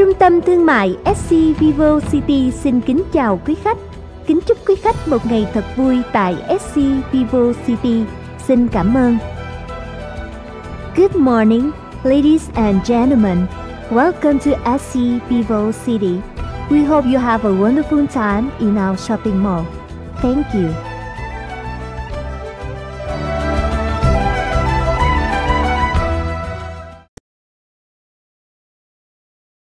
Trung tâm Thương mại SC Vivo City xin kính chào quý khách. Kính chúc quý khách một ngày thật vui tại SC Vivo City. Xin cảm ơn. Good morning, ladies and gentlemen. Welcome to SC Vivo City. We hope you have a wonderful time in our shopping mall. Thank you.